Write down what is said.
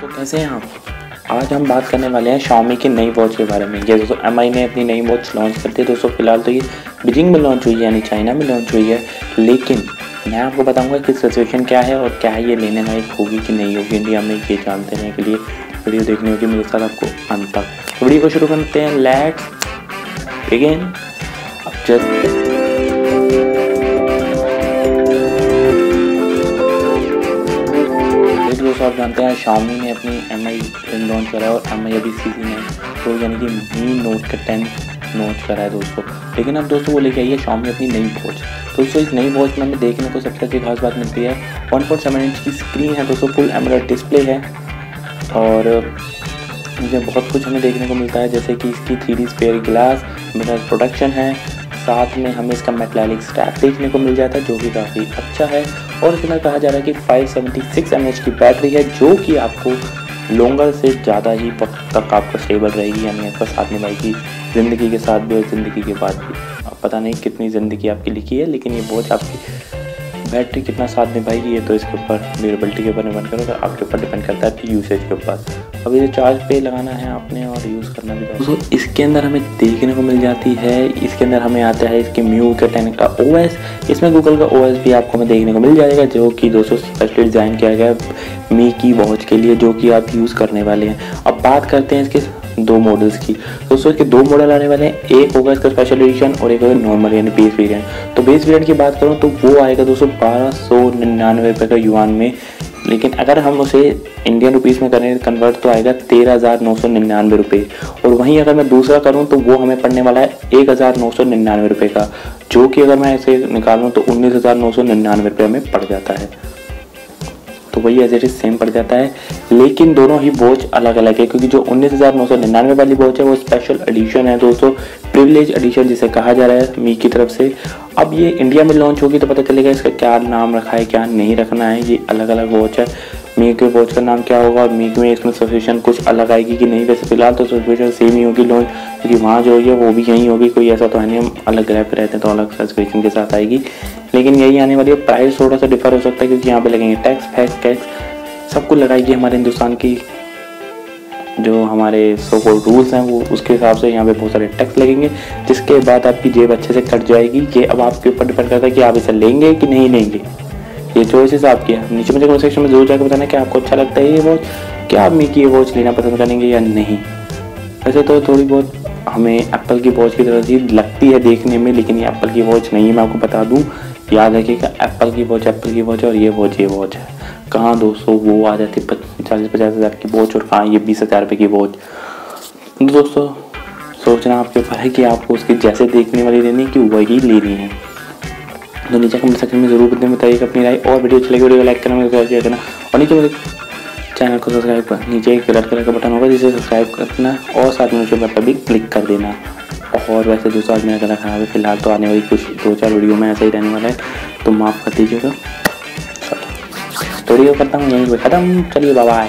तो कैसे हैं आप? आज हम बात करने वाले हैं Xiaomi की नई वॉच के बारे में। ये दोस्तों एम ने अपनी नई वॉच लॉन्च कर दी। दोस्तों, फ़िलहाल तो ये बीजिंग में लॉन्च हुई है, यानी चाइना में लॉन्च हुई है। लेकिन मैं आपको बताऊँगा कि सिचुएशन क्या है और क्या है ये लेने लायक होगी कि नहीं होगी। इंडिया में ये जानते रहने के लिए वीडियो देखने होगी। मेरे साथ आपको अंत तक वीडियो को शुरू करते हैं। लेट्स बिगिन जस्ट दोस्तों आप जानते हैं, शामी ने अपनी एम आई लॉन्च करा है और एम आई अभी सी ने तो यानी कि मी नोट का टेन लॉन्च करा है दोस्तों। लेकिन अब दोस्तों वो लेके आई है शामी अपनी नई वॉच दोस्तों, इस नई वॉच में हमें देखने को सबसे अच्छी खास बात मिलती है वन पॉइंट सेवन इंच की स्क्रीन है दोस्तों फुल एमराइड डिस्प्ले है। और इसमें बहुत कुछ हमें देखने को मिलता है, जैसे कि इसकी थ्री डी स्पेयर ग्लास मेरा प्रोडक्शन है। साथ में हमें इसका मेटलिक स्टैप देखने को मिल जाता है, जो कि काफ़ी अच्छा है। और इसमें कहा जा रहा है कि 576 सेवेंटी की बैटरी है, जो कि आपको लॉन्गर से ज़्यादा ही वक्त तक आपको स्टेबल रहेगी, यानी आपका साथ निभाएगी ज़िंदगी के साथ भी और ज़िंदगी के बाद भी। अब पता नहीं कितनी ज़िंदगी आपकी लिखी है, लेकिन ये बहुत आपकी बैटरी कितना साथ निभाएगी ये तो इसके ऊपर ड्यूरेबिलिटी के ऊपर निर्भर करेगा आपके ऊपर डिपेंड करता है कि यूसेज के ऊपर। अब ये चार्ज पे लगाना है आपने और यूज़ करना भी दोस्तों इसके अंदर हमें देखने को मिल जाती है, इसके अंदर हमें आता है इसके म्यू के टेन का ओएस इसमें गूगल का ओएस भी आपको हमें देखने को मिल जाएगा, जो कि दोस्तों स्पेशली डिज़ाइन किया गया है मी की वॉच के लिए, जो कि आप यूज़ करने वाले हैं। अब बात करते हैं इसके दो मॉडल्स की। दोस्तों इसके दो मॉडल आने वाले हैं, एक होगा इसका स्पेशल एडिशन और एक होगा नॉर्मल यानी बेस वेरिएंट तो बेस वेरिएंट की बात करूँ तो वो आएगा दोस्तों बारह सौ निन्यानवे रुपये का युवान में। लेकिन अगर हम उसे इंडियन रुपीज़ में करें कन्वर्ट तो आएगा तेरह हज़ार नौ सौ निन्यानवे रुपये और वहीं अगर मैं दूसरा करूँ तो वो हमें पड़ने वाला है एक हज़ार नौ सौ निन्यानवे रुपये का, जो कि अगर मैं इसे निकालूँ तो उन्नीस हज़ार नौ सौ निन्यानवे रुपये हमें पड़ जाता है। तो वही एज इट इज़ सेम पड़ जाता है। लेकिन दोनों ही वॉच अलग अलग है, क्योंकि जो उन्नीस हज़ार नौ सौ निन्यानवे वाली वॉच है, वो स्पेशल एडिशन है, दोस्तों। प्रिविलेज एडिशन जिसे कहा जा रहा है मी की तरफ़ से। अब ये इंडिया में लॉन्च होगी तो पता चलेगा इसका क्या नाम रखा है, क्या नहीं रखना है, ये अलग अलग वॉच है। मी के वॉच का नाम क्या होगा? और मी में इसमें सब्सक्रिप्शन कुछ अलग आएगी कि नहीं? वैसे फ़िलहाल तो सब्सक्रिप्शन सेम ही होगी लॉन्च क्योंकि वहाँ जो है वो भी यहीं होगी, कोई ऐसा तो है नहीं, हम अलग ग्रह पे रहते हैं तो अलग सब्सक्रिप्शन के साथ आएगी। लेकिन यही आने वाली है प्राइस थोड़ा सा डिफर हो सकता है, क्योंकि यहाँ पे लगेंगे टैक्स फैक्स टैक्स सब कुछ लगाएगी हमारे हिंदुस्तान की। जो हमारे सो कोल्ड रूल्स हैं, वो उसके हिसाब से यहाँ पे बहुत सारे टैक्स लगेंगे, जिसके बाद आपकी जेब अच्छे से कट जाएगी। कि अब आपके ऊपर डिपेंड करता है कि आप इसे लेंगे कि नहीं लेंगे। ये चॉइसेस आपकी है, नीचे मुझे कमेंट सेक्शन में ज़रूर जाकर बताना कि आपको अच्छा लगता है ये वॉच क्या आप मीकी ये वॉच लेना पसंद करेंगे या नहीं। वैसे तो थोड़ी बहुत हमें एप्पल की वॉच की तरह ही लगती है देखने में, लेकिन ये एप्पल की वॉच नहीं है, मैं आपको बता दूँ। याद रखिएगा एप्पल की वॉच एप्पल की वॉच और ये वॉच ये वॉच है। कहाँ दोस्तों वो आ जाती है चालीस पचास हज़ार की वॉच और कहाँ ये बीस हज़ार रुपये की वॉच दोस्तों, सोचना आपके ऊपर है कि आपको उसकी जैसे देखने वाली लेनी कि वही लेनी है। तो नीचे कमेंट सेक्शन में ज़रूर बताइए अपनी राय और वीडियो अच्छी लगी, वीडियो लाइक करना शेयर करना। और नीचे मेरे चैनल को सब्सक्राइब कर, नीचे एक रेड कलर का बटन होगा जिसे सब्सक्राइब करना और साथ में उसे पर भी क्लिक कर देना। और वैसे दोस्तों, आज मेरा गला खराब है, फ़िलहाल तो आने वाली कुछ दो चार वीडियो में ऐसा ही रहने वाला है तो माफ़ कर दीजिएगा। तो वीडियो करता हूँ, यहीं पर ख़त्म। चलिए बाय